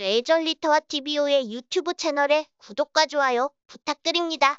레이저 리터와 TVO의 유튜브 채널에 구독과 좋아요 부탁드립니다.